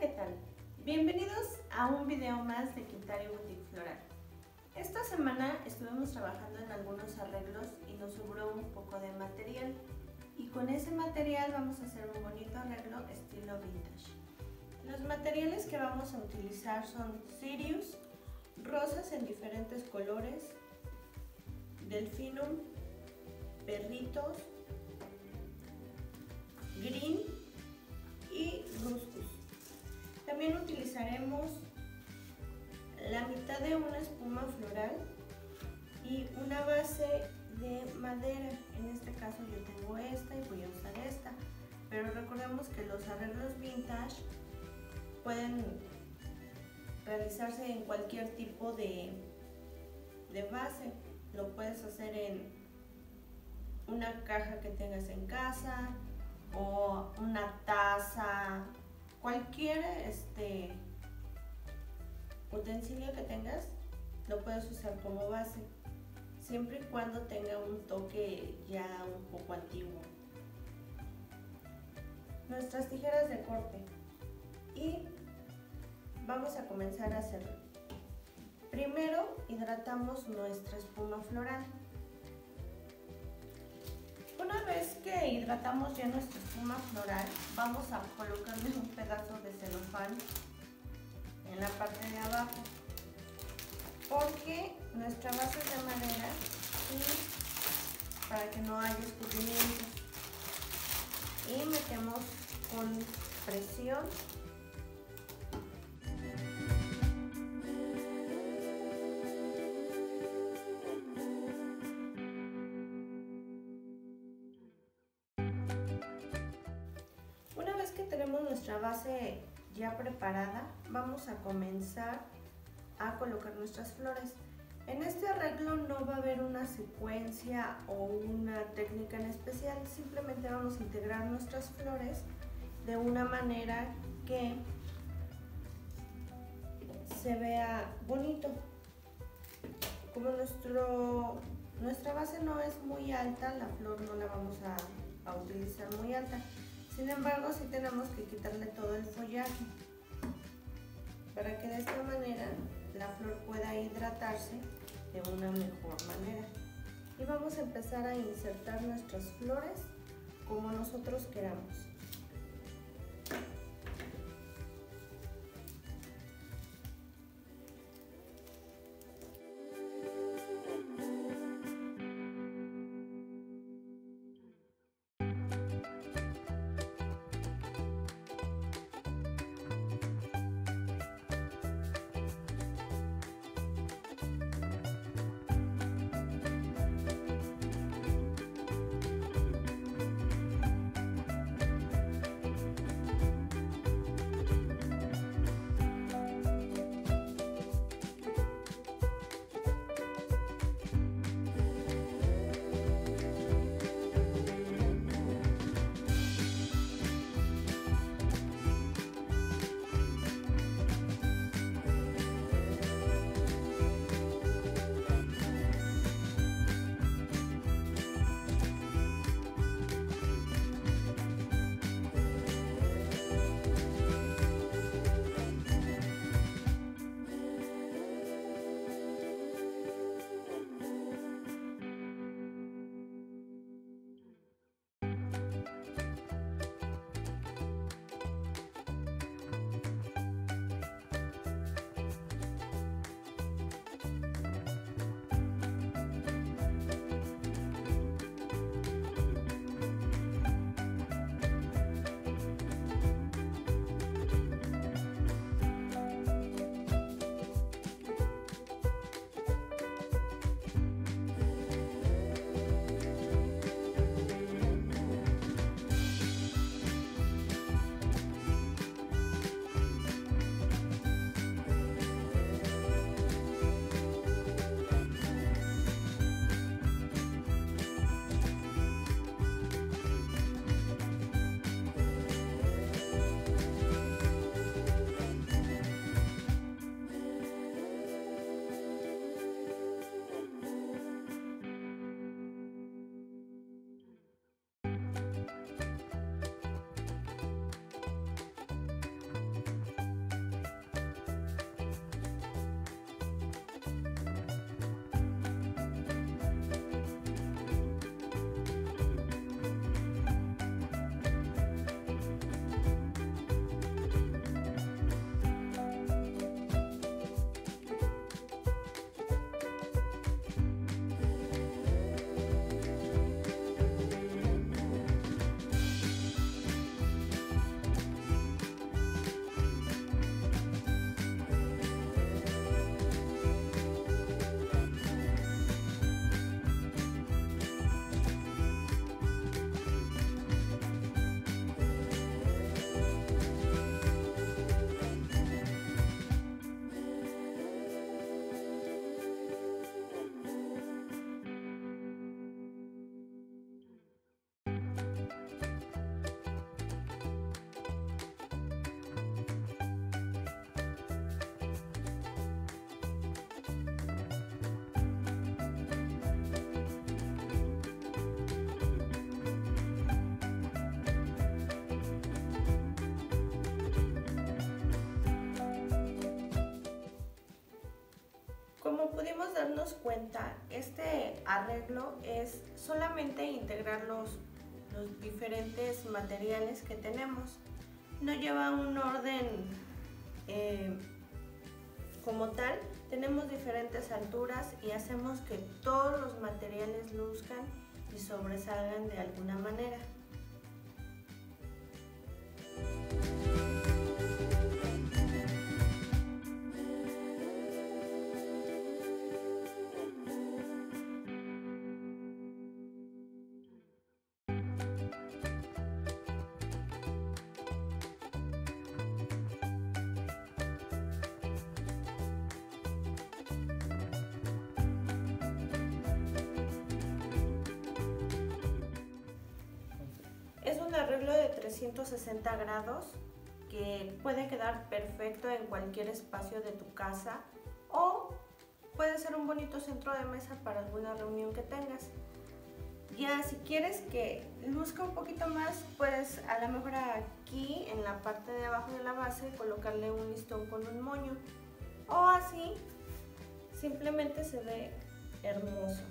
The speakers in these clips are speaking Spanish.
¿qué tal? Bienvenidos a un video más de Quintario Boutique Floral. Esta semana estuvimos trabajando en algunos arreglos y nos sobró un poco de material y con ese material vamos a hacer un bonito arreglo estilo vintage. Los materiales que vamos a utilizar son Sirius, rosas en diferentes colores, Delfinum, perritos, green utilizaremos la mitad de una espuma floral y una base de madera. En este caso yo tengo esta y voy a usar esta. Pero recordemos que los arreglos vintage pueden realizarse en cualquier tipo de, de base. Lo puedes hacer en una caja que tengas en casa o una taza, cualquier este, utensilio que tengas lo puedes usar como base siempre y cuando tenga un toque ya un poco antiguo. Nuestras tijeras de corte. Y vamos a comenzar a hacerlo primero hidratamos nuestra espuma floral. Una vez que hidratamos ya nuestra espuma floral, vamos a colocarle un pedazo de celofán la parte de abajo. Porque nuestra base es de madera y para que no haya escurrimiento. Y metemos con presión. Tenemos nuestra base ya preparada, vamos a comenzar a colocar nuestras flores. En este arreglo no va a haber una secuencia o una técnica en especial, simplemente vamos a integrar nuestras flores de una manera que se vea bonito. Como nuestro, nuestra base no es muy alta, la flor no la vamos a, a utilizar muy alta. Sin embargo, sí tenemos que quitarle todo el follaje para que de esta manera la flor pueda hidratarse de una mejor manera. Y vamos a empezar a insertar nuestras flores como nosotros queramos. Darnos cuenta, este arreglo es solamente integrar los, los diferentes materiales que tenemos. No lleva un orden eh, como tal, tenemos diferentes alturas y hacemos que todos los materiales luzcan y sobresalgan de alguna manera. Arreglo de 360 grados que puede quedar perfecto en cualquier espacio de tu casa o puede ser un bonito centro de mesa para alguna reunión que tengas. Ya si quieres que luzca un poquito más, puedes a lo mejor aquí en la parte de abajo de la base colocarle un listón con un moño o así simplemente se ve hermoso.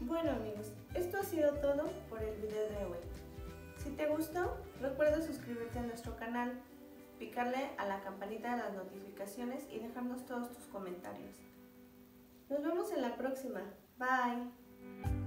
Bueno amigos, esto ha sido todo por el video de hoy. Si te gustó, recuerda suscribirte a nuestro canal, picarle a la campanita de las notificaciones y dejarnos todos tus comentarios. Nos vemos en la próxima. Bye.